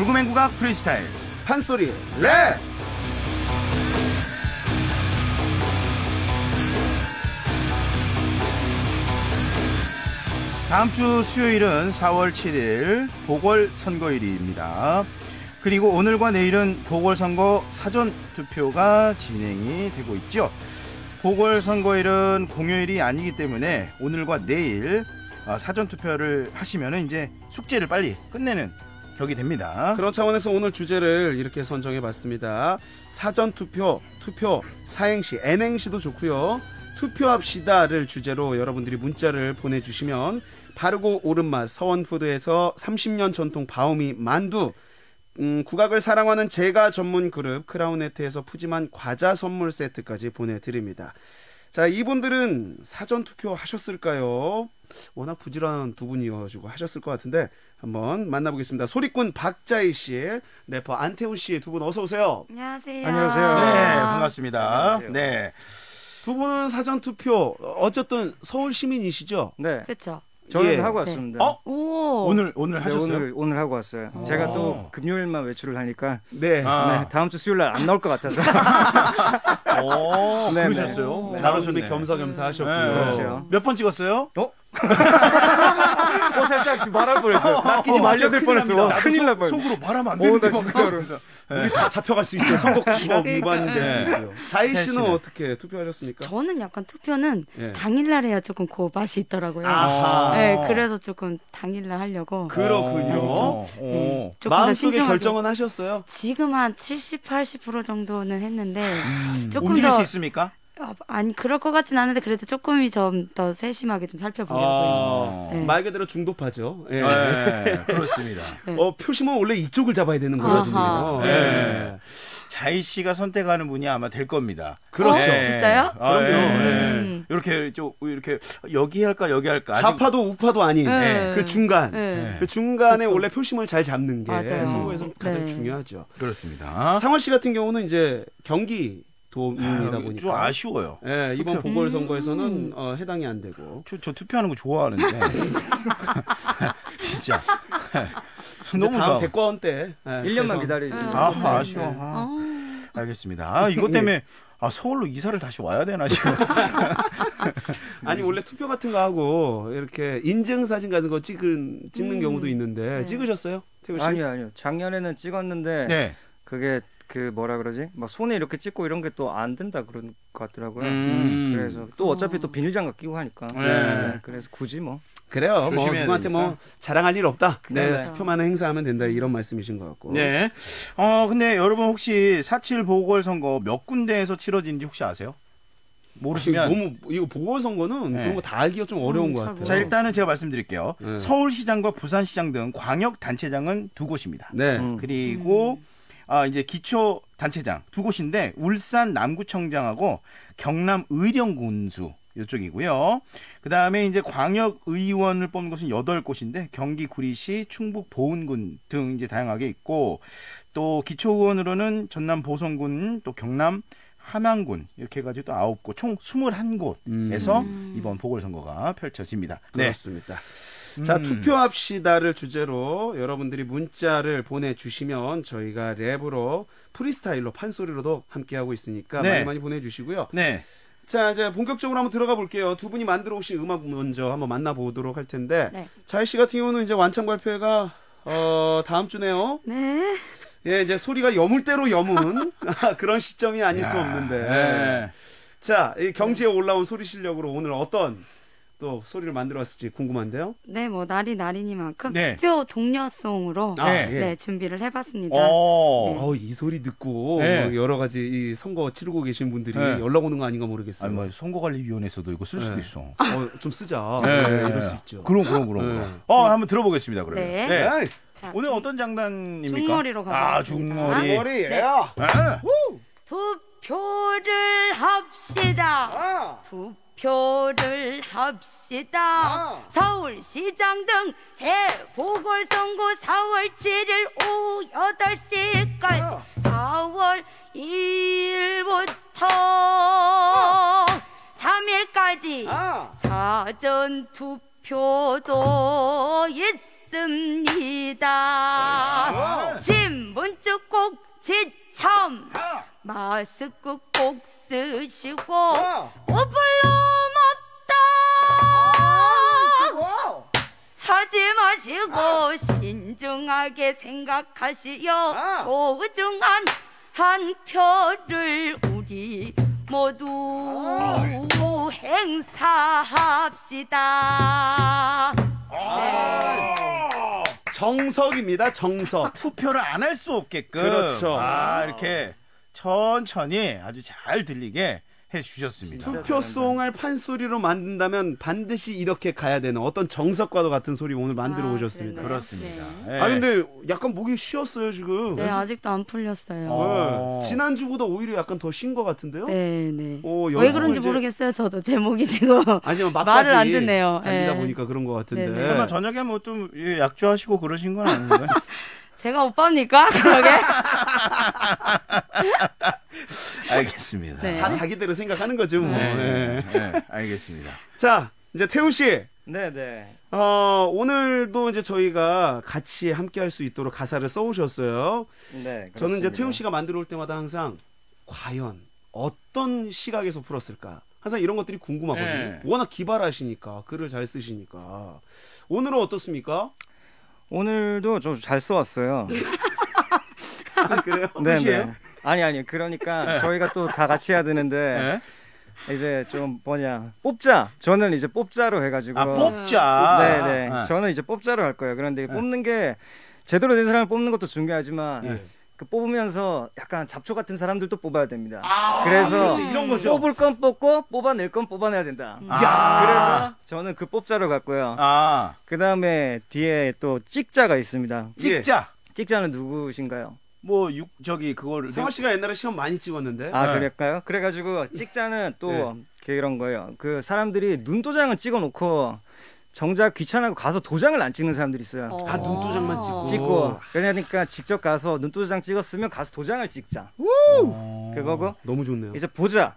국악 프리스타일 판소리 랩 다음 주 수요일은 4월 7일 보궐선거일입니다. 그리고 오늘과 내일은 보궐선거 사전 투표가 진행이 되고 있죠. 보궐선거일은 공휴일이 아니기 때문에 오늘과 내일 어, 사전 투표를 하시면 이제 숙제를 빨리 끝내는 격이 됩니다. 그런 차원에서 오늘 주제를 이렇게 선정해 봤습니다. 사전 투표, 투표, 사행시, N행시도 좋고요. 투표합시다를 주제로 여러분들이 문자를 보내주시면 바르고 옳은맛 서원푸드에서 30년 전통 바오미 만두 음, 국악을 사랑하는 제가 전문 그룹 크라운네트에서 푸짐한 과자 선물 세트까지 보내드립니다. 자, 이분들은 사전 투표 하셨을까요? 워낙 부지런한 두 분이어가지고 하셨을 것 같은데 한번 만나보겠습니다. 소리꾼 박자희 씨, 래퍼 안태훈 씨 두 분 어서 오세요. 안녕하세요. 안녕하세요. 네, 반갑습니다. 안녕하세요. 네. 두 분은 사전 투표 어쨌든 서울 시민이시죠? 네, 그렇죠. 저는 예. 하고 네. 왔습니다. 어? 오. 오늘 오늘 네, 하셨어요? 오늘 오늘 하고 왔어요. 제가 또 금요일만 외출을 하니까 네. 아. 네, 다음 주 수요일 날 안 나올 것 같아서. 오, 네, 그러셨어요? 네. 잘하셨네. 겸사겸사 하셨고요. 네. 그렇죠. 몇 번 찍었어요? 어? 어 살짝 말할 뻔했어. 낚이지 어. 말려들 큰일 뻔했어. 어, 큰일 날 뻔. 속으로 말하면 안 오, 되는데. 나 진짜로. 우리 다 잡혀갈 수 있어요. 선거법 위반될 수 네. 자희 자희 씨는? 어떻게 투표하셨습니까? 저는 약간 투표는 예. 당일날 해야 조금 그 맛이 있더라고요. 아하. 네, 그래서 조금 당일날 하려고. 그렇군요. 어, 네, 어. 조금 더 마음속에. 결정은 하셨어요? 지금 한 70, 80% 정도는 했는데 조금 움직일 더 수 있습니까? 아, 아니 그럴 것 같진 않은데 그래도 조금이 좀 더 세심하게 좀 살펴보려고요. 아, 네. 말 그대로 중도파죠. 예. 네, 그렇습니다. 네. 어, 표심은 원래 이쪽을 잡아야 되는 거거든요. 예. 자희 씨가 선택하는 분이 아마 될 겁니다. 그렇죠. 어, 진짜요? 아, 예. 그럼요. 음. 이렇게 좀 이렇게 여기 할까 여기 할까 아직 좌파도 우파도 아닌 네. 그 중간. 네. 그 중간에 그렇죠. 원래 표심을 잘 잡는 게 맞아요. 선거에서 가장 네. 중요하죠. 그렇습니다. 상원 씨 같은 경우는 이제 경기 도민이다 아, 보니까 좀 아쉬워요. 예, 이번 투표. 보궐선거에서는 음. 어, 해당이 안 되고 저, 저 투표하는 거 좋아하는데 진짜 너무 다음 좋아. 대권 때 예, 1년만 그래서 기다리지. 아, 네. 아쉬워. 아, 어. 알겠습니다. 아, 이것 때문에 아, 서울로 이사를 다시 와야 되나 지금. 아니 원래 투표 같은 거 하고 이렇게 인증 사진 같은 거 찍은 찍는 음. 경우도 있는데 네. 찍으셨어요, 태우 씨? 아니요, 아니요. 작년에는 찍었는데 네. 그게 그 뭐라 그러지? 막 손에 이렇게 찍고 이런 게 또 안 된다 그런 것 같더라고요. 음. 그래서 또 어차피 또 비닐장갑 끼고 하니까. 네. 네, 그래서 굳이 뭐. 그래요. 뭐 누구한테 뭐 되니까. 자랑할 일 없다. 네. 투표만 행사하면 된다 이런 말씀이신 것 같고. 네. 어, 근데 여러분 혹시 4.7 보궐선거 몇 군데에서 치러지는지 혹시 아세요? 모르시면 너무 이거 보궐선거는 네. 그런 거 다 알기가 좀 어려운 음, 것잘 같아요. 자, 일단은 제가 말씀드릴게요. 네. 서울시장과 부산시장 등 광역 단체장은 두 곳입니다. 네. 음. 그리고 아, 이제 기초 단체장 두 곳인데 울산 남구청장하고 경남 의령군수 이쪽이고요. 그다음에 이제 광역 의원을 뽑는 곳은 여덟 곳인데 경기 구리시, 충북 보은군 등 이제 다양하게 있고 또 기초 의원으로는 전남 보성군, 또 경남 함양군 이렇게 해가지고 또 아홉 곳, 총 21곳에서 음. 이번 보궐선거가 펼쳐집니다. 네. 그렇습니다. 자, 음. 투표합시다를 주제로 여러분들이 문자를 보내주시면 저희가 랩으로 프리스타일로 판소리로도 함께하고 있으니까 네. 많이 많이 보내주시고요. 네. 자, 이제 본격적으로 한번 들어가 볼게요. 두 분이 만들어 오신 음악 먼저 한번 만나보도록 할 텐데. 네. 자희 씨 같은 경우는 이제 완창 발표회가 어, 다음 주네요. 네. 예, 이제 소리가 여물대로 여문 그런 시점이 아닐 수 없는데. 네. 자, 이 경지에 올라온 소리 실력으로 오늘 어떤 또 소리를 만들어 왔을지 궁금한데요. 네, 뭐 날이 날이니만큼 네. 투표 동료송으로 아, 네. 예. 준비를 해봤습니다. 어. 어, 이 소리 듣고 네. 뭐 여러 가지 이 선거 치르고 계신 분들이 네. 연락 오는 거 아닌가 모르겠어요. 아니 뭐 선거관리위원회에서도 이거 쓸 수도 네. 있어. 어, 좀 쓰자. 네, 네, 네. 이럴 수 있죠. 그럼 그럼 그럼. 네. 어 한번 들어보겠습니다. 그러면. 네. 네. 자, 오늘 중- 어떤 장단입니까? 중머리로 아 가보겠습니다. 중머리. 머리, 네. 야. 아, 투표를 합시다. 아. 투표를 합시다. 아. 서울시장 등 재보궐선거 4월 7일 오후 8시까지 아. 4월 2일부터 3일까지 아. 사전 투표도 있습니다. 신분증 꼭 지참 아, 마스크 꼭 쓰시고 아. 오블럼 하지 마시고 신중하게 생각하시어 아. 소중한 한 표를 우리 모두 행사합시다. 정석입니다. 정석. 투표를 안 할 수 없게끔 그렇죠. 아, 이렇게 천천히 아주 잘 들리게 해 주셨습니다. 투표송을 판소리로 만든다면 반드시 이렇게 가야 되는 어떤 정석과도 같은 소리 오늘 만들어 아, 오셨습니다. 그렇습니다. 네. 예. 아 근데 약간 목이 쉬었어요 지금. 네, 아직도 안 풀렸어요. 어. 네. 지난 주보다 오히려 약간 더 쉰 것 같은데요? 네, 네. 어, 왜 그런지 이제- 모르겠어요. 저도 제 목이 지금 하지만 막까지 말을 안 듣네요. 달리다 예. 보니까 그런 것 같은데. 네네. 설마 저녁에 뭐 좀 약주하시고 그러신 건 아닌가요? 제가 오빠입니까? 그러게. 알겠습니다. 네. 다 자기대로 생각하는 거죠. 뭐. 네, 예. 네, 알겠습니다. 자 이제 태우 씨. 네 네. 어, 오늘도 이제 저희가 같이 함께 할 수 있도록 가사를 써 오셨어요. 네. 저는 이제 그렇습니다. 태우 씨가 만들어 올 때마다 항상 과연 어떤 시각에서 풀었을까? 항상 이런 것들이 궁금하거든요. 네. 워낙 기발하시니까 글을 잘 쓰시니까 오늘은 어떻습니까? 오늘도 좀 잘 써왔어요. 아, 그래요? 네? 네. 아니 아니 그러니까 저희가 또 다 같이 해야 되는데 네? 이제 좀 뭐냐 뽑자. 저는 이제 뽑자로 해가지고. 아, 뽑자. 네네. 아. 저는 이제 뽑자로 할 거예요. 그런데 뽑는 게 제대로 된 사람을 뽑는 것도 중요하지만 예. 그 뽑으면서 약간 잡초 같은 사람들도 뽑아야 됩니다. 아, 그래서 그렇지, 이런 거죠. 뽑을 건 뽑고 뽑아낼 건 뽑아내야 된다. 야. 그래서 저는 그 뽑자로 갔고요. 아, 그 다음에 뒤에 또 찍자가 있습니다. 찍자. 찍자는 누구신가요? 뭐, 육, 저기, 그거를. 상화 씨가 옛날에 시험 많이 찍었는데. 아 네. 그럴까요? 그래가지고 찍자는 또 네. 그런 거예요. 그 사람들이 눈도장을 찍어놓고 정작 귀찮아고 가서 도장을 안 찍는 사람들이 있어요. 아, 눈도장만 찍고. 찍고 그러니까 직접 가서 눈도장 찍었으면 가서 도장을 찍자. 어. 그거고 너무 좋네요. 이제 보자.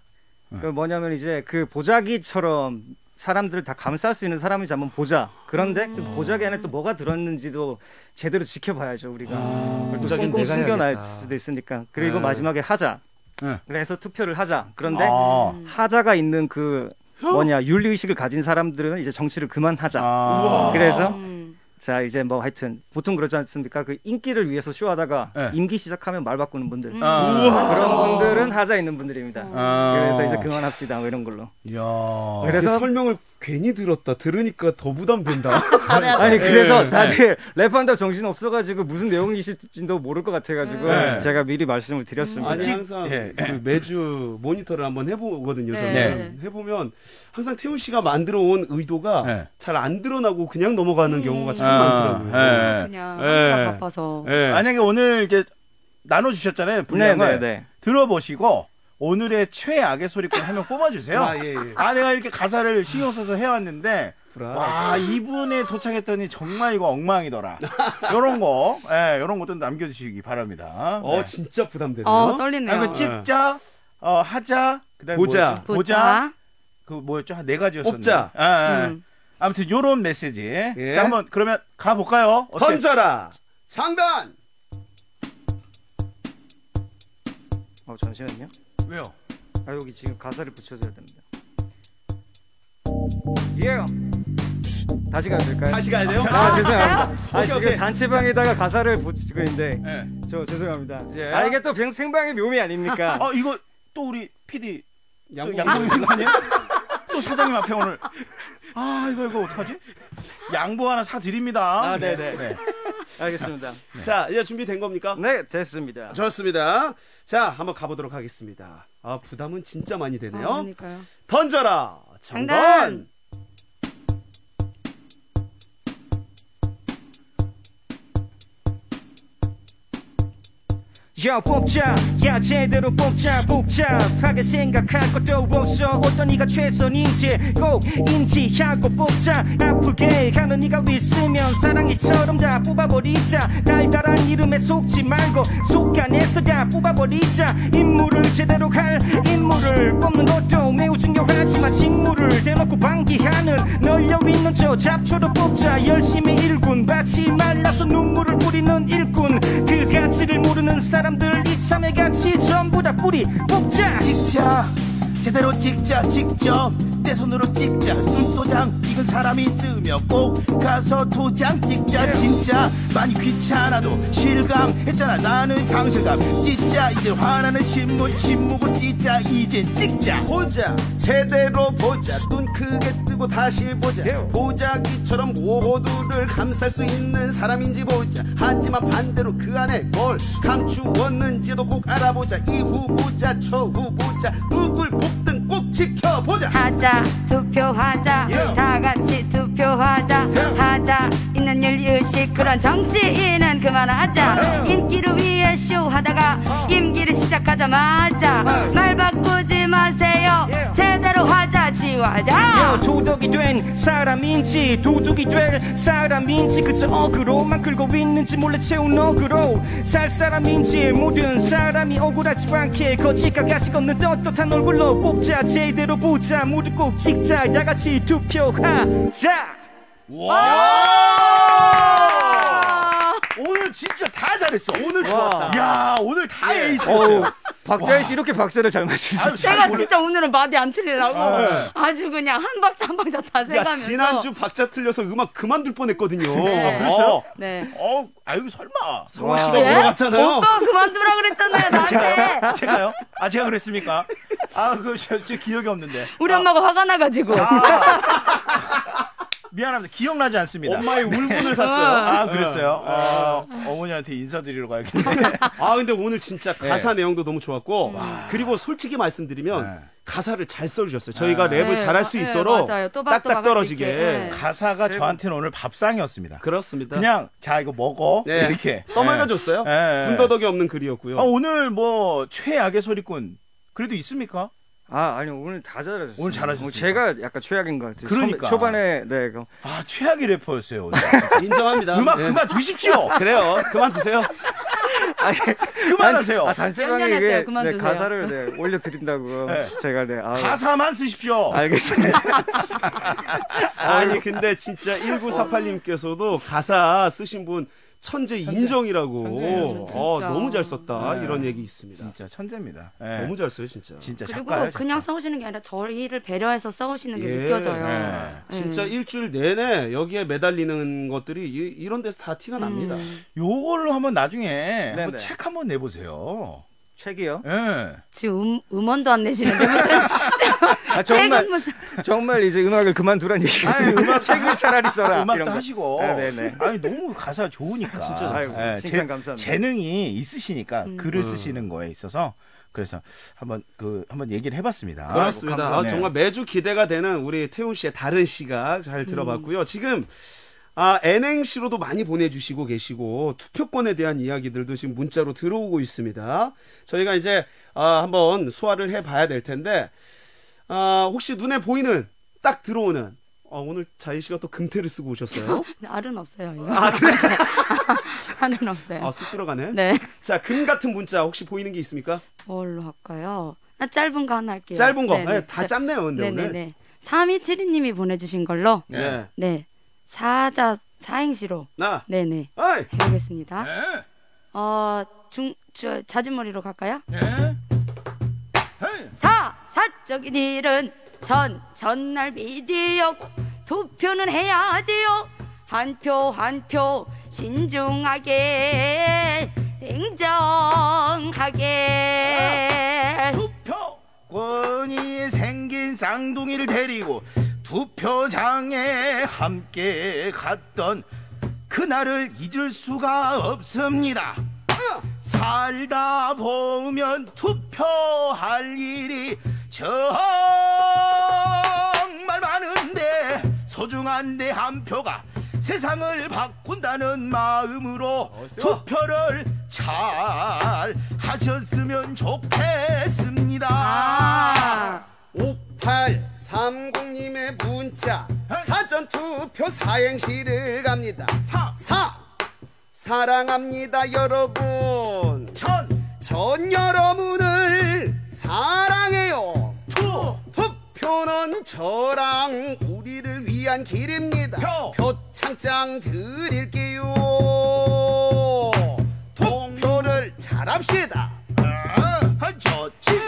그 뭐냐면 이제 그 보자기처럼 사람들을 다 감쌀 수 있는 사람인지 한번 보자. 그런데 그 보자기 안에 또 뭐가 들었는지도 제대로 지켜봐야죠 우리가. 그걸 또 꽁꽁 내가 숨겨놔 해야겠다. 수도 있으니까. 그리고 네. 마지막에 하자. 네. 그래서 투표를 하자. 그런데 아. 하자가 있는 그 뭐냐 윤리 의식을 가진 사람들은 이제 정치를 그만하자. 아. 그래서 음. 자 이제 뭐 하여튼 보통 그렇지 않습니까? 그 인기를 위해서 쇼하다가 네. 임기 시작하면 말 바꾸는 분들 아. 그런 분들은 하자 있는 분들입니다. 아. 그래서 이제 그만합시다 뭐 이런 걸로. 그래서- 그 설명을 괜히 들었다. 들으니까 더 부담된다. 아니 그래서 네. 다들 랩한다 정신 없어가지고 무슨 내용이실지도 모를 것 같아가지고 네. 제가 미리 말씀을 드렸습니다. 아니 찍- 항상 예. 그 매주 모니터를 한번 해보거든요. 저는 네. 해보면 항상 태우 씨가 만들어 온 의도가 네. 잘 안 드러나고 그냥 넘어가는 경우가 참 아, 많더라고요. 예. 그냥 예. 바빠서. 예. 만약에 오늘 이렇게 나눠주셨잖아요. 분량을. 네네네. 들어보시고 오늘의 최악의 소리꾼 한 명 뽑아주세요. 아, 예, 예. 아, 내가 이렇게 가사를 신경 써서 해왔는데, 브라. 와, 이 부분에 도착했더니 정말 이거 엉망이더라. 요런 거, 예, 요런 것도 남겨주시기 바랍니다. 어 네. 진짜 부담되네요. 어, 떨리네요. 아, 그 찍자, 어, 하자, 그 다음에 보자. 보자. 그 뭐였죠? 한 네 가지였었는데. 뽑자. 아, 아. 음. 아무튼 요런 메시지. 예. 자, 한번 그러면 가 볼까요? 어때? 던져라 장단. 어 잠시만요. 왜요? 아 여기 지금 가사를 붙여줘야 됩니다. 예. 다시 가야 될까요? 다시 가야 돼요? 아 죄송합니다. 아 오케이, 지금 오케이. 단체방에다가 가사를 붙이고 있는데 예. 저 죄송합니다. 예. 아 이게 또 병- 생방의 묘미 아닙니까? 어, 이거 또 우리 PD 또 양복 양보 입는 거 아니에요? 또 사장님 앞에 오늘 아 이거 이거 어떡하지? 양보 하나 사 드립니다. 아 네네. 알겠습니다. 자 이제 준비된 겁니까? 네 됐습니다. 좋습니다. 자 한번 가보도록 하겠습니다. 아 부담은 진짜 많이 되네요. 아, 그러니까요. 던져라 장단. 야 뽑자 야 제대로 뽑자 복잡하게 생각할 것도 없어. 어떤 이가 최선인지 꼭 인지하고 뽑자. 아프게 가는 이가 있으면 사랑이처럼 다 뽑아버리자. 달달한 이름에 속지 말고 속간에서 다 뽑아버리자. 임무를 제대로 할 인물을 뽑는 것도 매우 중요하지만 직무를 대놓고 방기하는 널려있는 저 잡초도 뽑자. 열심히 일군 밭이 말라서 눈물을 뿌리는 일꾼. 그 가치를 모르는 사람 들 이참에 같이 전부 다 뿌리 뽑자. 찍자 제대로 찍자 직접 내 손으로 찍자. 눈도장 찍은 사람이 있으면 꼭 가서 도장 찍자. 진짜 많이 귀찮아도 실감했잖아. 나는 상실감. 찍자 이제 화나는 신문 침묵을 찍자. 이제 찍자. 보자. 제대로 보자. 눈 크게 뜨고 다시 보자. 보자기처럼 모두를 감쌀 수 있는 사람인지 보자. 하지만 반대로 그 안에 뭘 감추었는지도 꼭 알아보자. 이 후보자 저 후보자. 누굴 꼭 지켜보자. 하자 투표하자 다 같이 투표하자 하자. 있는 일유식 그런 정치인은 그만하자. 인기를 위해 쇼하다가 임기를 시작하자마 하자. 도덕이 된 사람인지 도둑이 될 사람인지 그저 어그로만 끌고 있는지 몰래 채운 어그로. 살 사람인지 모든 사람이 억울하지 않게 거짓과 가식 없는 떳떳한 얼굴로 뽑자. 제대로 보자. 모두 꼭 찍자. 다같이 투표하자. 와! 오늘 진짜 다 잘했어. 오늘 좋았다. 야, 오늘 다 에이스였어요. 박자희 씨 이렇게 박자를 잘 맞추시죠 제가 진짜 오늘은 말이 안 틀리려고 네. 아주 그냥 한 박자 한 박자 다야 세가면서 지난주 박자 틀려서 음악 그만둘 뻔했거든요 네. 아, 그랬어요? 네. 어, 아유 설마. 성화 씨가 예? 물어봤잖아요 오빠 그만두라 그랬잖아요 나한테 제가요? 아, 제가 그랬습니까? 아, 그, 저, 저 기억이 없는데. 우리 엄마가 화가 나가지고 미안합니다. 기억나지 않습니다. 엄마의 울분을 샀어요 아, 그랬어요? 어, 어머니한테 인사드리러 가야겠네. 아 근데 오늘 진짜 가사 내용도 너무 좋았고 그리고 솔직히 말씀드리면 네. 가사를 잘 써주셨어요. 저희가 네. 랩을 네, 잘할 수 네, 있도록 맞아요. 또박또박 딱딱 떨어지게. 네. 가사가 저한테는 오늘 밥상이었습니다. 그렇습니다. 그냥, 자, 이거 먹어. 네. 이렇게. 떠먹여줬어요. 네. 군더더기 없는 글이었고요. 아, 오늘 뭐, 최악의 소리꾼. 그래도 있습니까? 아 아니 오늘 다 잘하셨어요 오늘. 뭐 제가 약간 최악인 것 같아요 그러니까. 처음에- 초반에 네 그- 아, 최악의 래퍼였어요. 오늘. 인정합니다. 음악 네. 그만 두십시오. 그래요. 그만 두세요. 그만하세요. 아 단체방에. 이게 네, 그만두세요. 가사를 네, 올려드린다고 네. 제가 네 아, 가사만 쓰십시오. 알겠습니다 아니 근데 진짜 1948님께서도 가사 쓰신 분 천재, 인정이라고. 천재예요, 진짜. 어, 너무 잘 썼다. 네. 이런 얘기 있습니다. 진짜 천재입니다. 예. 너무 잘 써요, 진짜. 진짜 그리고 작가예요. 그냥 작가. 써오시는 게 아니라 저희를 배려해서 써오시는 게 예. 느껴져요. 네. 진짜 음. 일주일 내내 여기에 매달리는 것들이 이, 런 데서 다 티가 납니다. 음. 요걸로 한번 나중에 한번 네네. 책 한번 내보세요. 책이요 예. 지금 음, 음원도 안 내시는데 무슨 아 정말 정말 이제 음악을 그만두란 얘기 아니, 음악 책을 차라리 써라 음악도. 하시고. 네네네. 아니 너무 가사 좋으니까. 진짜 아유, 예, 칭찬 재- 감사합니다. 재능이 있으시니까 음. 글을 음. 쓰시는 거에 있어서 그래서 한번 그 한번 얘기를 해봤습니다. 그렇습니다. 아, 정말 매주 기대가 되는 우리 태훈 씨의 다른 시각 잘 들어봤고요. 지금 아, N행시로도 많이 보내주시고 계시고 투표권에 대한 이야기들도 지금 문자로 들어오고 있습니다. 저희가 이제 아, 한번 소화를 해봐야 될 텐데 아, 혹시 눈에 보이는 딱 들어오는 아, 오늘 자희 씨가 또 금태를 쓰고 오셨어요. 알은 없어요. 이거. 아 그래? 알은 없어요. 아, 쑥 들어가네. 네. 자, 금 같은 문자 혹시 보이는 게 있습니까? 뭘로 할까요? 나 짧은 거 하나 할게요. 짧은 거. 네네. 네, 다 짧네요, 근데 오늘. 네네네. 3272님이 보내주신 걸로 네. 네 사자 사행시로 나. 네네 어이. 해보겠습니다. 예. 어, 중, 저, 자진머리로 갈까요? 예. 사적인 일은 전, 전날 미디어 투표는 해야지요. 한 표, 한 표, 신중하게, 냉정하게. 투표권이 생긴 쌍둥이를 데리고 투표장에 함께 갔던 그날을 잊을 수가 없습니다. 살다 보면 투표할 일이 정말 많은데 소중한 내 한 표가 세상을 바꾼다는 마음으로. 투표를 잘 하셨으면 좋겠습니다. 아. 5830님의 문자 사전 투표 사행시를 갑니다. 사, 사 사랑합니다 여러분. 천, 전 여러분을 투 표는 저랑 우리를 위한 길입니다. 표. 표창장 드릴게요. 투표를 잘합시다. 아, 좋지.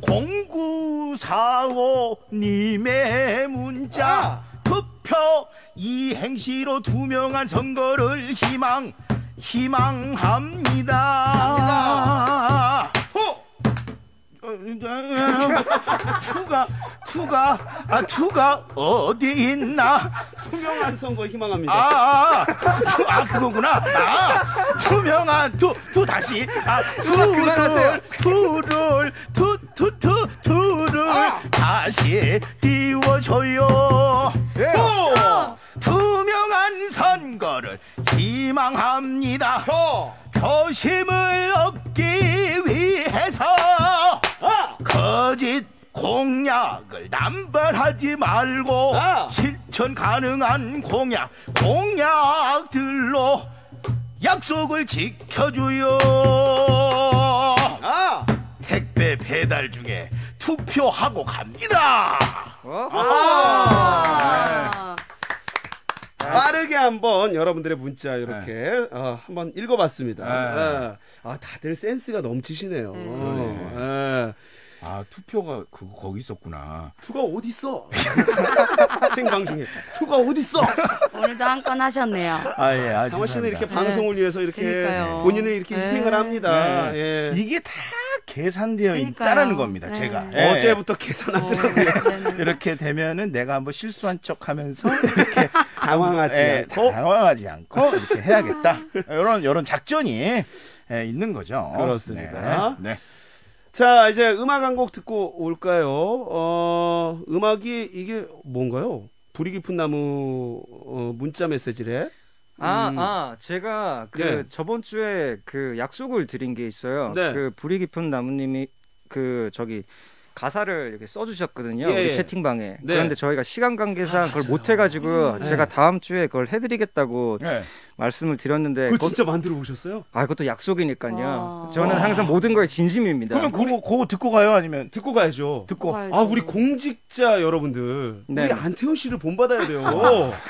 0945님의 문자 아. 투표 이행시로 투명한 선거를 희망 희망합니다. 투 어, 투가 투가 아 투가 어디 있나? 투명한 선거 희망합니다. 아, 투, 아 그거구나. 아, 투명한 투, 투 다시. 아, 투를, 투를, 투, 투, 투, 투를 다시 띄워줘요. 투, 투명한 선거를 희망합니다. 표 표심 공약을 남발하지 말고 아. 실천 가능한 공약 공약들로 약속을 지켜줘요 아. 택배 배달 중에 투표하고 갑니다 아. 빠르게 한번 여러분들의 문자 이렇게 어, 한번 읽어봤습니다. 예. 아 다들 센스가 넘치시네요. 예. 아 투표가 그거 거기 있었구나. 투가 어디 있어? 생방 중에 투가 어디 있어? 오늘도 한 건 하셨네요. 아 예. 아, 상원 씨는 이렇게. 방송을 위해서 이렇게 그러니까요. 본인을 이렇게 네. 희생을 합니다. 네. 예. 이게 다 계산되어 그러니까요. 있다라는 겁니다. 네. 제가 예. 어제부터 계산하더라고요. 네, 네. 이렇게 되면은 내가 한번 실수한 척하면서 이렇게 당황하지 예, 않고 당황하지 않고 이렇게 해야겠다. 이런 이런 작전이 예, 있는 거죠. 그렇습니다. 네. 네. 자 이제 음악 한 곡 듣고 올까요? 어 음악이 이게 뭔가요? 불이 깊은 나무 어, 문자 메시지래. 아, 음. 아, 제가 그 네. 저번 주에 그 약속을 드린 게 있어요. 네. 그 불이 깊은 나무님이 그 저기 가사를 이렇게 써주셨거든요. 예, 예. 우리 채팅방에. 네. 그런데 저희가 시간 관계상 그걸 못 음, 해가지고 제가 다음 주에 그걸 해드리겠다고 네. 말씀을 드렸는데 그거 진짜 만들어 오셨어요? 아 그것도 약속이니까요. 와. 저는 항상 모든 거에 진심입니다. 그러면 그거 그거 듣고 가요? 아니면 듣고 가야죠. 듣고 가야죠. 아 우리 공직자 여러분들 네. 우리 안태현 씨를 본받아야 돼요.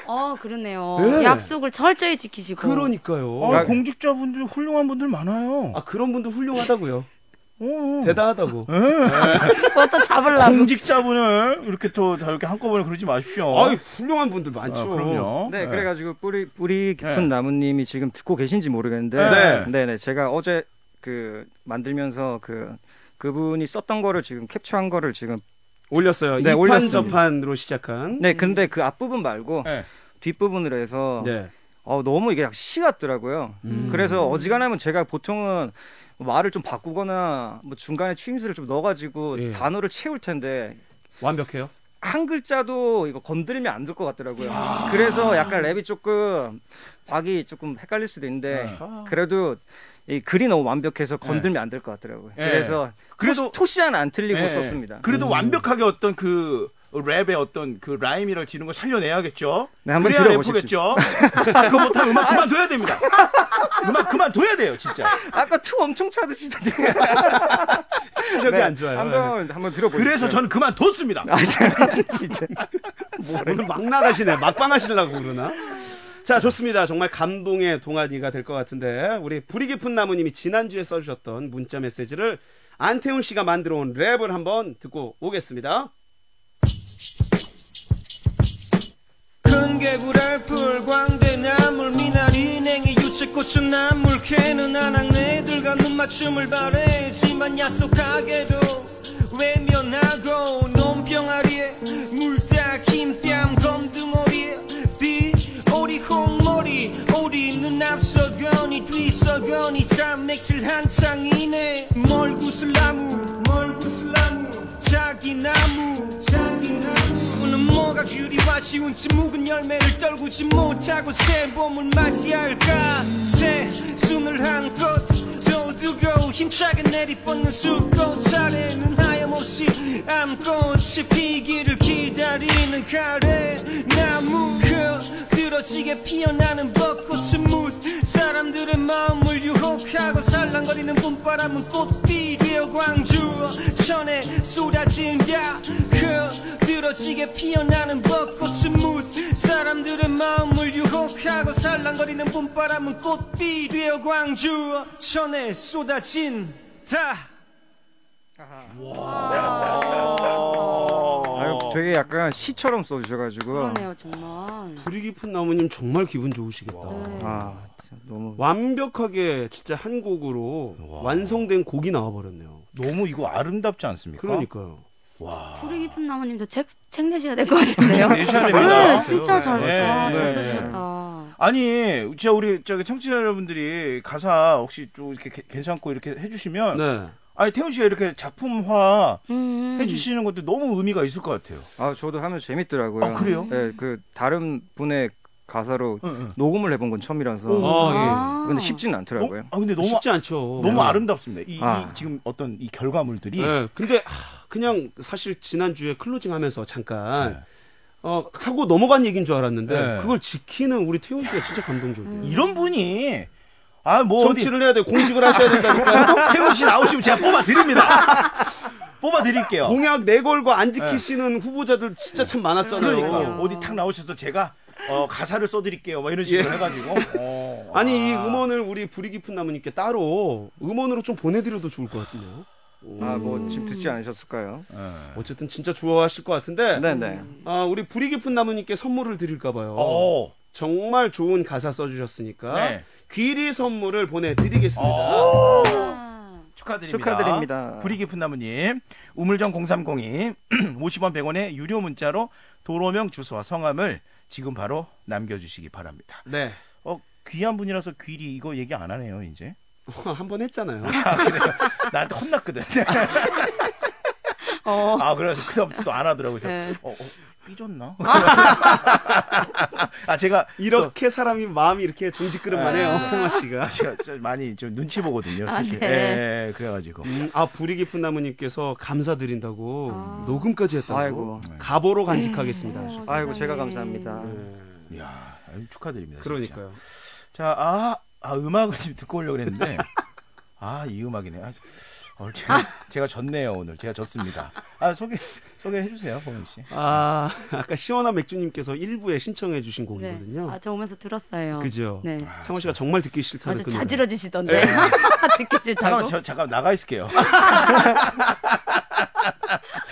어, 그러네요. 네. 약속을 철저히 지키시고. 그러니까요. 아, 공직자분들 훌륭한 분들 많아요. 아 그런 분들 훌륭하다고요. 어. 대단하다고. 그것도 잡으려고. 공직 자분을 이렇게 또 이렇게 한꺼번에 그러지 마십시오. 아 훌륭한 분들 많죠. 아, 그럼요. 네, 그래가지고 뿌리 뿌리 깊은 네. 나무님이 지금 듣고 계신지 모르겠는데, 네. 네, 네, 제가 어제 그 만들면서 그 그분이 썼던 거를 지금 capture한 거를 지금 올렸어요. 네, 올렸습니다. 저판으로 시작한. 네, 근데 그 앞부분 말고 네. 뒷부분으로 해서 네. 어, 너무 이게 시 같더라고요. 그래서 어지간하면 제가 보통은 말을 좀 바꾸거나 뭐 중간에 추임새를 좀 넣어가지고 예. 단어를 채울 텐데 완벽해요. 한 글자도 이거 건드리면 안 될 것 같더라고요. 그래서 약간 랩이 조금 박이 조금 헷갈릴 수도 있는데 그래도 이 글이 너무 완벽해서 건들면 안될 것 같더라고요. 네. 그래서 그래도- 그래도 토시 하나 안 틀리고 예. 썼습니다. 그래도 완벽하게 어떤 그 랩의 어떤 그 라임이라 지는 걸 살려내야겠죠. 네, 한번 그래야. 래퍼겠죠. 그거 못하면 음악 그만둬야 됩니다. 음악 그만둬야 돼요, 진짜. 아까 투 엄청 찾으시던데. 시력이 네, 안 좋아요. 한번 한번 들어보세요. 그래서 저는 그만뒀습니다. 아, 진짜. 오늘 막 나가시네. 막방 하시려고 그러나? 자, 좋습니다. 정말 감동의 도가니가 될 것 같은데, 우리 뿌리 깊은 나무님이 지난주에 써주셨던 문자 메시지를 안태훈 씨가 만들어 온 랩을 한번 듣고 오겠습니다. 큰 개구랄 풀 광대 나물 미나리 냉이 유채꽃은 나물 캐는 아낙네들과 눈맞춤을 바래지만 야속하게도 외면하고 논병아리에 물닭 흰뺨검둥오리에 비 오리 홍머리 오리는 앞서거니 뒤서거니 자맥질 한창이네. 멀구슬나무 멀구슬나무 자기 나무 자기 뭐가 너가 그리와 쉬운 지 묵은 열매를 떨구지 못하고 새 봄을 맞이할까? 새 숨을 한껏 더 두고 힘차게 내리뻗는 수꽃 아래는 하염없이 암꽃이 피기를 기다리는 가래. 나무 흐드러지게 피어나는 벚꽃은 묻 사람들의 마음을 유혹하고 살랑거리는 봄바람은 꽃비 되어 광주 천에 쏟아진다 흐드러지게 피어나는 벚꽃은 묻 사람들의 마음을 유혹하고 살랑거리는 봄바람은 꽃비 되어 광주 천에 쏟아진다 아유, 되게 약간 시처럼 써주셔가지고 그러네요 정말. 불이 깊은 나무님 정말 기분 좋으시겠다. 아 진짜 너무 완벽하게 진짜 한 곡으로 완성된 곡이 나와버렸네요. 너무 이거 아름답지 않습니까? 그러니까요. 불이 깊은 나무님도 책, 책 내셔야 될 것 같은데요. 내셔야 됩니다. 네, 진짜 잘, 네. 잘, 잘 네. 써주셨다. 아니, 진짜 우리 저기 청취자 여러분들이 가사 혹시 좀 이렇게 개- 괜찮고 이렇게 해주시면, 네. 아니 태훈 씨가 이렇게 작품화 음. 해주시는 것도 너무 의미가 있을 것 같아요. 아 저도 하면 재밌더라고요. 아, 그래요? 네, 그 다른 분의 가사로 응, 응. 녹음을 해본 건 처음이라서 아, 아. 근데 쉽지는 않더라고요. 어? 아 근데 예. 너무 쉽지 않죠. 너무 네. 아름답습니다. 이, 이 아. 지금 어떤 이 결과물들이 네. 근데 하, 그냥 사실 지난주에 클로징 하면서 잠깐 네. 어, 하고 넘어간 얘기인 줄 알았는데 네. 그걸 지키는 우리 태훈 씨가 진짜 감동적이에요. 이런 분이 아 뭐 정치를 해야 돼. 공직을 하셔야 된다니까요. 태훈 씨 나오시면 제가 뽑아 드립니다. 뽑아 드릴게요. 공약 내걸고 안 지키시는 후보자들 진짜 참 많았잖아요. 그러니까. 어디 탁 나오셔서 제가 어, 가사를 써드릴게요. 뭐 이런 식으로 예. 해가지고. 어, 아니 이 아. 음원을 우리 불이 깊은 나무님께 따로 음원으로 좀 보내드려도 좋을 것 같은데요. 아 뭐 지금 듣지 않으셨을까요? 어쨌든 진짜 좋아하실 것 같은데 네네. 아, 우리 불이 깊은 나무님께 선물을 드릴까 봐요. 어. 정말 좋은 가사 써주셨으니까 네. 귀리 선물을 보내드리겠습니다. 아. 축하드립니다. 축하드립니다. 불이 깊은 나무님, 우물정 0302, 50원 100원의 유료 문자로 도로명 주소와 성함을 지금 바로 남겨주시기 바랍니다. 네. 어, 귀한 분이라서 귀리 이거 얘기 안 하네요, 이제. 한 번 했잖아요. 아, 그래요? 나한테 혼났거든. 어. 아, 그래서 그다음부터 안 하더라고요. 그래서 네. 어, 어, 삐졌나? 아, 제가 이렇게 사람이 마음이 이렇게 종지끄름하네요. 아. 성화 씨가. 제가 좀 많이 좀 눈치 보거든요, 아, 사실. 네. 예, 예, 그래가지고. 음, 아 불이 깊은 나무님께서 감사드린다고 아. 녹음까지 했다고. 아이고. 가보로 간직하겠습니다. 하셨어요. 아이고 제가. 감사합니다. 네. 이야, 아유, 축하드립니다. 진짜. 그러니까요. 자, 아, 아 음악을 좀 듣고 오려고 그랬는데, 아, 이 음악이네. 아, 오늘 제가, 제가 졌네요, 오늘. 제가 졌습니다. 아, 소개, 소개해 주세요, 보영 씨. 아 아까 시원한 맥주님께서 일부에 신청해 주신 네. 곡이거든요. 아, 저 오면서 들었어요. 그죠? 네. 상호 씨가 정말 듣기 싫다는 아주 그 노래. 자지러 주시던데. 듣기 싫다고. 잠깐만, 저, 잠깐 나가 있을게요.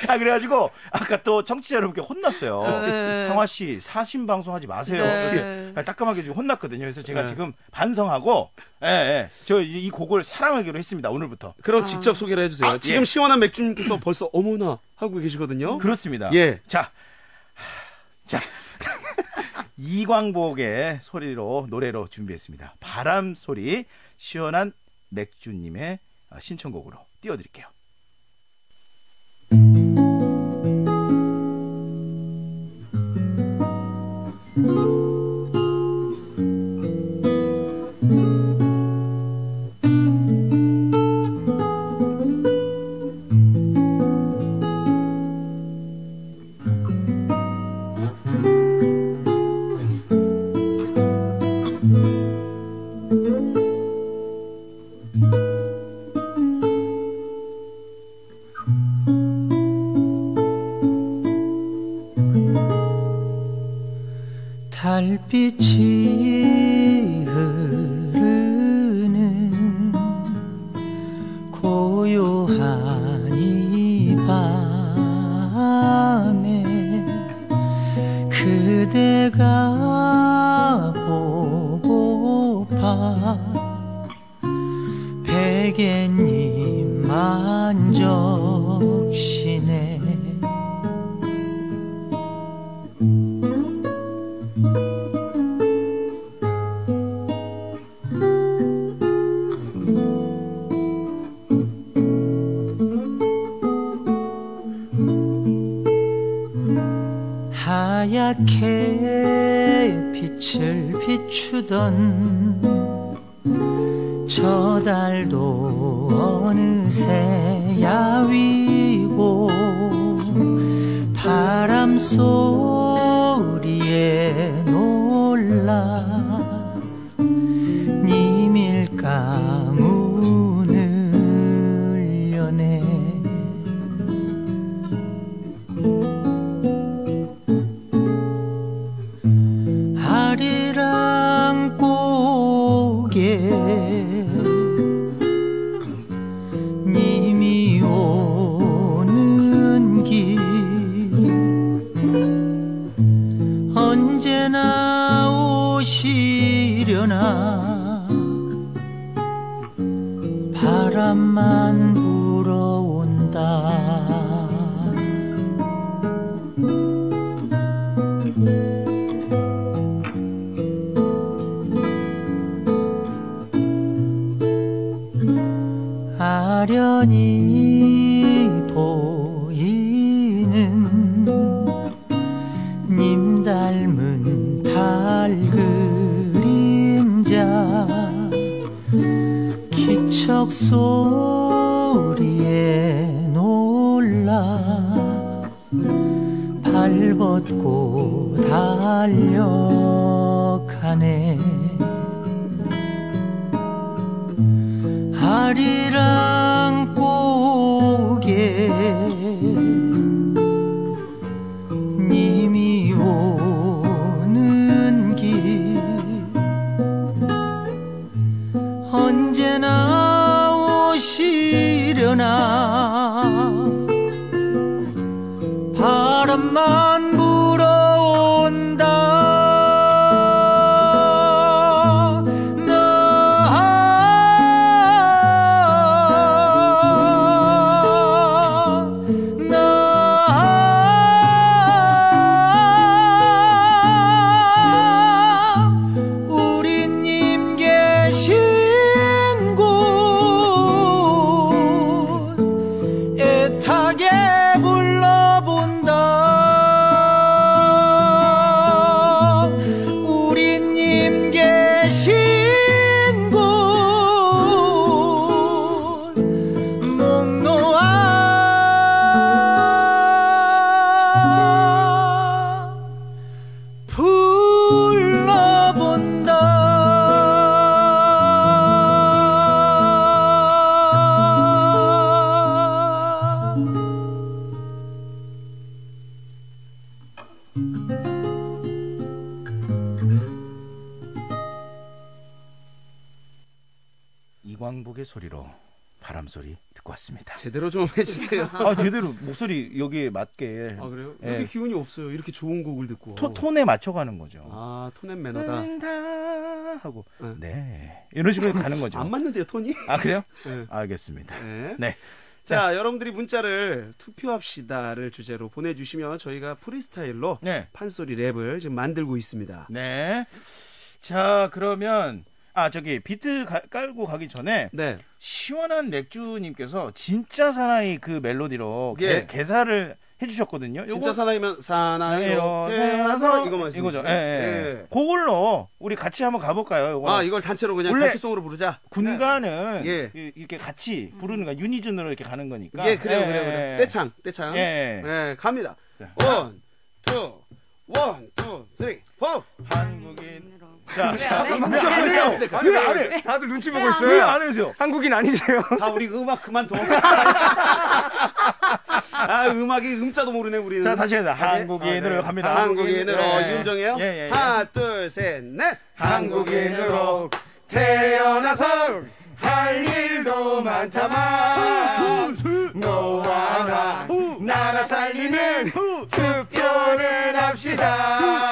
아, 그래가지고, 아까 또 청취자 여러분께 혼났어요. 네. 상화 씨, 사신 방송 하지 마세요. 네. 아, 따끔하게 좀 혼났거든요. 그래서 제가 네. 지금 반성하고, 예, 예. 저 이 곡을 사랑하기로 했습니다, 오늘부터. 그럼 직접 소개를 해주세요. 아, 지금 예. 시원한 맥주님께서 벌써 어머나 하고 계시거든요. 그렇습니다. 예. 자, 자. 이광복의 소리로 노래로 준비했습니다. 바람 소리 시원한 맥주님의 신청곡으로 띄워드릴게요. 바람만 불어온다. 아련히 보이는 님 닮은 달 그림자 기척 소 발벗고 달려가네. 아리 제대로 좀 해주세요. 아 제대로 목소리 여기에 맞게 아 그래요? 예. 여기 기운이 없어요. 이렇게 좋은 곡을 듣고. 토, 톤에 맞춰가는 거죠. 아 톤앤 매너다. 다 하고 네. 네 이런 식으로 가는 거죠. 안 맞는데요 톤이? 아 그래요? 네. 알겠습니다. 네. 네. 자, 여러분들이 문자를 투표합시다를 주제로 보내주시면 저희가 프리스타일로 네. 판소리 랩을 지금 만들고 있습니다. 네. 자 그러면 아 저기 비트 가- 깔고 가기 전에 네. 시원한 맥주님께서 진짜 사나이 그 멜로디로 예. 개, 개사를 해주셨거든요. 진짜 사나이면 사나이로 태어나서 태어나서 이거 말씀 이거죠. 예, 예. 예. 그걸로 우리 같이 한번 가볼까요? 요거. 아 이걸 단체로 그냥 원래 단체송으로 부르자. 군가는 예. 이- 이렇게 같이 부르는 거 unison으로 이렇게 가는 거니까. 예, 그래요, 예, 그래요, 예. 그래요. 떼창, 떼창. 예. 예, 갑니다. 자. one, two, One, two, three, four. 한국인. 자, 자, 네. 네. 네. 왜안 해? 네. 다들 눈치 보고 왜 있어요. 안 해요? 한국인 아니세요? 다 우리 음악 그만둬. 아, 음악이 음자도 모르네 우리는. 자, 다시 해서 한국인으로 아, 네. 갑니다. 한국인으로 예. 이음정이에요. 예, 예, 예. 하나, 둘, 셋, 넷. 한국인으로 태어나서 할 일도 많다만 너와 나 나라 살리는 투표를 합시다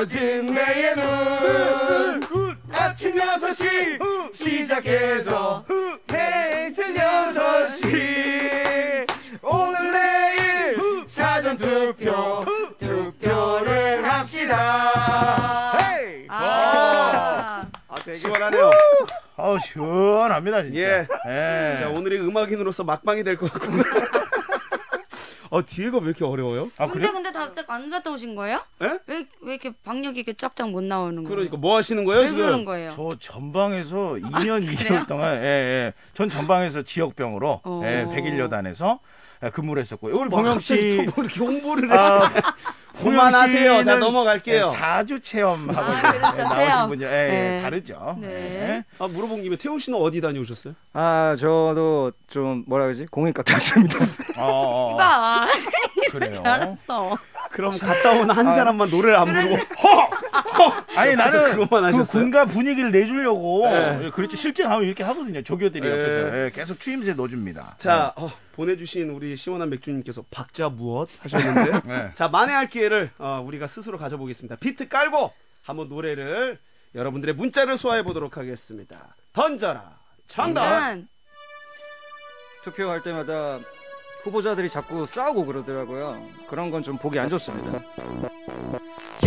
다져진 내의 눈 아침 6시 시작해서 해질 6시 오늘 내일 사전 투표 투표를 합시다 아, 시원하네요. 아 시원합니다 진짜 예. 예. 자, 오늘의 음악인으로서 막방이 될 것 같고. 어 뒤에가 왜 이렇게 어려워요? 아 근데 그래? 근데 다안 갔다 오신 거예요? 예? 왜, 왜 이렇게 박력이 이렇게 쫙쫙 못 나오는 거예요? 그러니까 뭐 하시는 거예요 왜 지금? 그러는 거예요? 저 전방에서 2년 아, 그래요? 2개월 동안 예, 예. 전 전방에서 지역병으로 어. 예, 백일여단에서 예, 근무를 했었고요. 오늘 뭐 봉영 갑자기 씨또 이렇게 홍보를 해. 아, 그만하세요. 자, 넘어갈게요. 4주 체험하고 아, 그렇죠. 나오신 체험. 분이 예, 예, 네. 다르죠. 네. 아 물어본 김에 태훈 씨는 어디 다녀오셨어요? 아 저도 좀 뭐라 그러지 공익 갔다 왔습니다. 어, 어, 어. 봐. 그래요. 알았어. 그럼 갔다 온 한 사람만 노래를 안 부르고 아니 옆에서 나는 그것만 그 하셨어요? 군가 분위기를 내주려고 네. 예, 그렇죠. 실제 하면 이렇게 하거든요. 조교들이 네. 옆에서 예, 계속 추임새 넣어줍니다. 자 어, 보내주신 우리 시원한 맥주님께서 박자 무엇 하셨는데 네. 자 만회할 기회를 어, 우리가 스스로 가져보겠습니다. 비트 깔고 한번 노래를 여러분들의 문자를 소화해 보도록 하겠습니다. 던져라 정답. 일단 투표할 때마다 후보자들이 자꾸 싸우고 그러더라고요. 그런 건 좀 보기 안 좋습니다.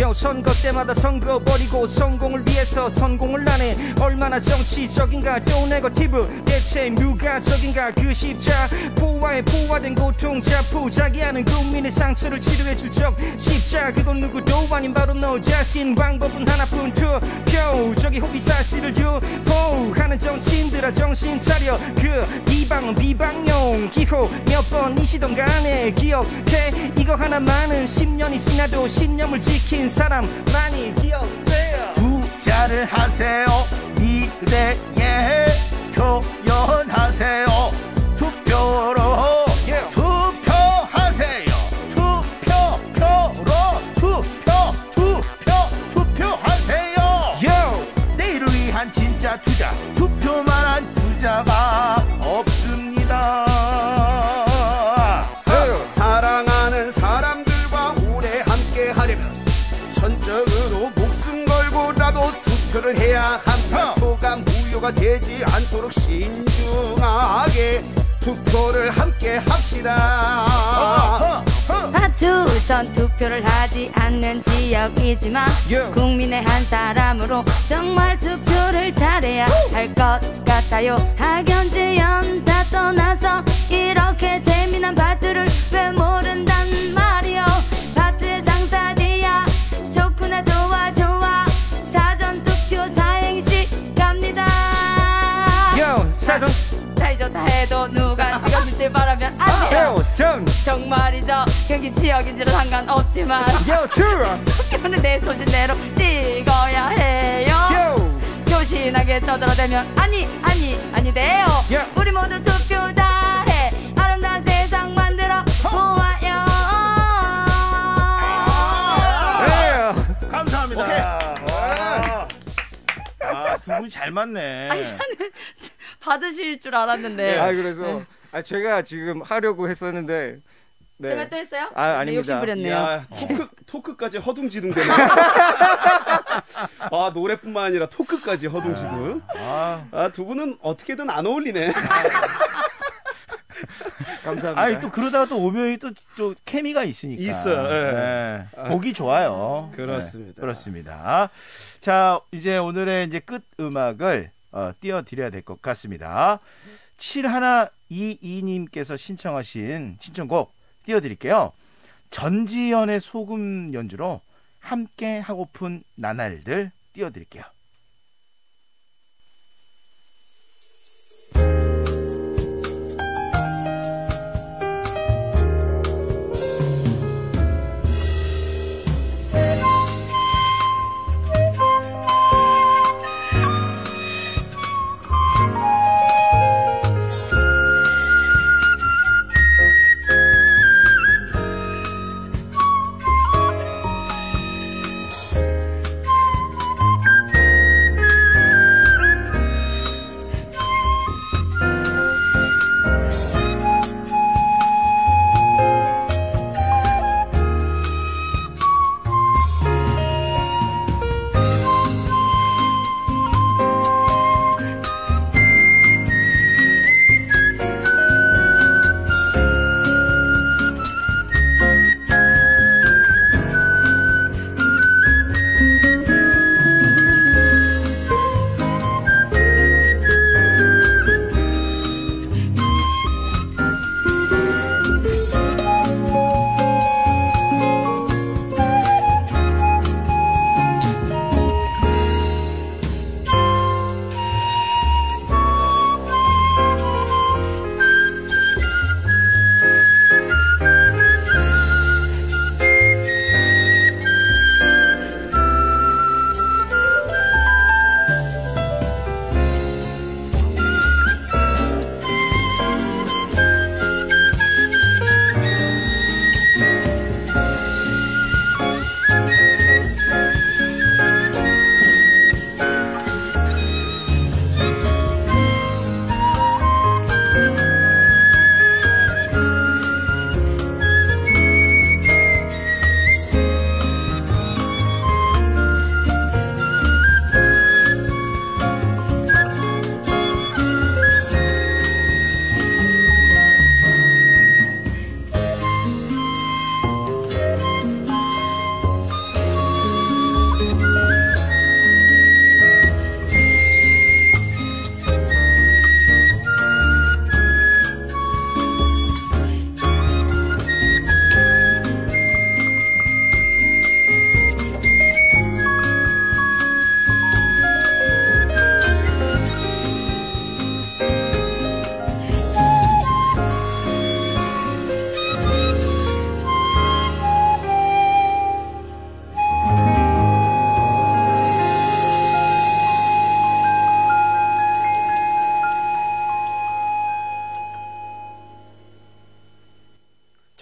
요 선거 때마다 선거 버리고 성공을 위해서 성공을 하네. 얼마나 정치적인가 또 네거티브. 대체 누가 적인가 그 십자. 포화에 포화된 고통자 부자기하는 국민의 상처를 치료해줄 적 십자. 그건 누구도 아닌 바로 너 자신. 방법은 하나뿐 투표 저기 호비 사실을 유포하는 정치인들아 정신 차려. 그 비방은 비방용 기호 몇 번이시던 간에 기억해. 이거 하나만은 10년이 지나도 신념을 지킨 사람 많이 기억돼요. 부자를 하세요. 미래에 표현하세요. 투표로 투표하세요. 투표 표로 투표 투표 투표하세요! 내일을 위한 진짜 투자 되지 않도록 신중하게 투표를 함께 합시다. 파투 전 투표를 하지 않는 지역이지만 국민의 한 사람으로 정말 투표를 잘해야 할 것 같아요. 학연지연 다 떠나서 이렇게 재미난 파투를 왜 모른단 말 전 사이좋 다 해도 누가 찍어줄지 바라면 안 돼요 Yo! 전 정말이죠 경기 지역인지는 상관없지만 Yo! 투 투표는 내 소신대로 찍어야 해요 Yo! 조신하게 떠들어대면 아니 아니 아니 돼요 야. 우리 모두 투표 잘해 아름다운 세상 만들어 보아요 예! 감사합니다. 아, 두 분이 잘 맞네. 아니 저는 받으실 줄 알았는데 아 그래서 아, 제가 지금 하려고 했었는데 네. 제가 또 했어요? 아, 네, 아닙니다. 욕심 부렸네요 야, 토크, 토크까지 허둥지둥 되네. 아, 노래뿐만 아니라 토크까지 허둥지둥. 아, 아, 두 분은 어떻게든 안 어울리네. 감사합니다. 아니 또 그러다가 또 오면이 또, 또 케미가 있으니까. 있어요, 예. 네. 보기 좋아요. 그렇습니다. 네, 그렇습니다. 자, 이제 오늘의 이제 끝 음악을 어, 띄워드려야 될 것 같습니다. 7122님께서 신청하신 신청곡 띄워드릴게요. 전지현의 소금 연주로 함께 하고픈 나날들 띄워드릴게요.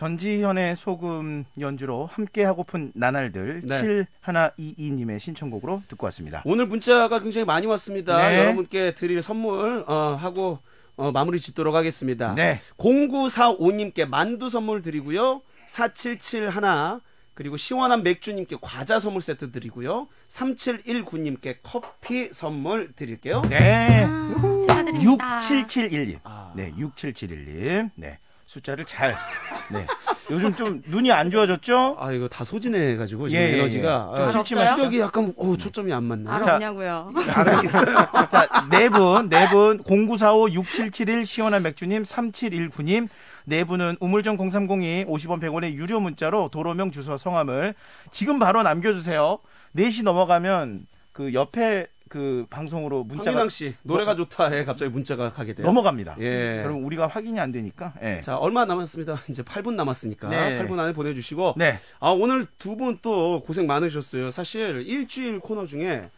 전지현의 소금 연주로 함께 하고픈 나날들 네. 7122님의 신청곡으로 듣고 왔습니다. 오늘 문자가 굉장히 많이 왔습니다. 네. 여러분께 드릴 선물 어, 하고 어, 마무리 짓도록 하겠습니다. 네. 0945님께 만두 선물 드리고요. 4771 그리고 시원한 맥주님께 과자 선물 세트 드리고요. 3719님께 커피 선물 드릴게요. 네. 축하드립니다. 6771님. 아. 네, 6771님. 네. 숫자를 잘. 네. 요즘 좀 눈이 안 좋아졌죠? 아 이거 다 소진해가지고 지금 예, 예, 에너지가 예. 좀 아? 시력이 약간 어, 초점이 안 맞나. 알 자, 없냐고요. 자, 네 분, 네 분, 0945 6771 시원한 맥주님, 3719님, 네 분은 우물정 0302 50원 100원의 유료 문자로 도로명 주소 성함을 지금 바로 남겨주세요. 4시 넘어가면 그 옆에 그 방송으로 문자가 황민왕 씨 노래가 좋다에 갑자기 문자가 가게 돼요. 넘어갑니다. 예. 그럼 우리가 확인이 안 되니까. 예. 자 얼마 남았습니다. 이제 8분 남았으니까 네. 8분 안에 보내 주시고 네. 아 오늘 두 분 또 고생 많으셨어요. 사실 일주일 코너 중에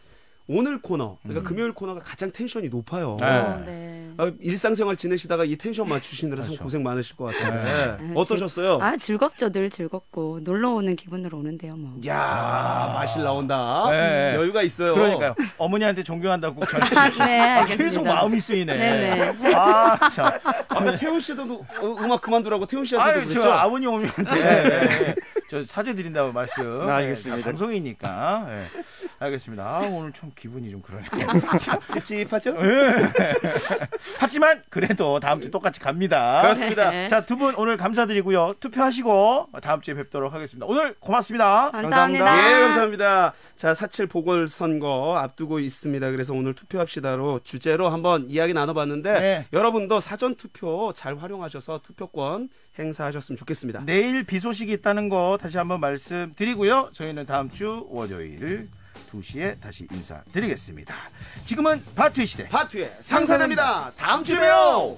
오늘 코너 그러니까 금요일 코너가 가장 텐션이 높아요. 네. 어, 네. 아, 일상생활 지내시다가 이 텐션 맞추시느라 참 그렇죠. 고생 많으실 것 같아요. 네. 네. 어떠셨어요? 아 즐겁죠 늘 즐겁고 놀러 오는 기분으로 오는데요 뭐. 야 마실 나온다. 네. 여유가 있어요. 그러니까요. 어머니한테 존경한다고 전해주십시오. 네 아, 알겠습니다. 계속 마음이 쓰이네. 네네. 아, 참. 아까 태훈 씨도 어, 음악 그만두라고 태훈 씨한테도 아유, 저 그랬죠? 아버님 어머니한테 네. 저 사죄 드린다고 말씀. 네, 알겠습니다. 네, 방송이니까. 네. 알겠습니다. 아, 오늘 좀 기분이 좀 그러네. 찝찝하죠? 하지만 그래도 다음 주 똑같이 갑니다. 그렇습니다. 네. 자, 두 분 오늘 감사드리고요. 투표하시고 다음 주에 뵙도록 하겠습니다. 오늘 고맙습니다. 감사합니다. 예, 감사합니다. 자, 사칠 보궐선거 앞두고 있습니다. 그래서 오늘 투표합시다로 주제로 한번 이야기 나눠봤는데 네. 여러분도 사전 투표 잘 활용하셔서 투표권 행사하셨으면 좋겠습니다. 내일 비 소식이 있다는 거 다시 한번 말씀드리고요. 저희는 다음 주 월요일 2시에 다시 인사드리겠습니다. 지금은 바투의 시대. 바투의 상사입니다 다음 주에요.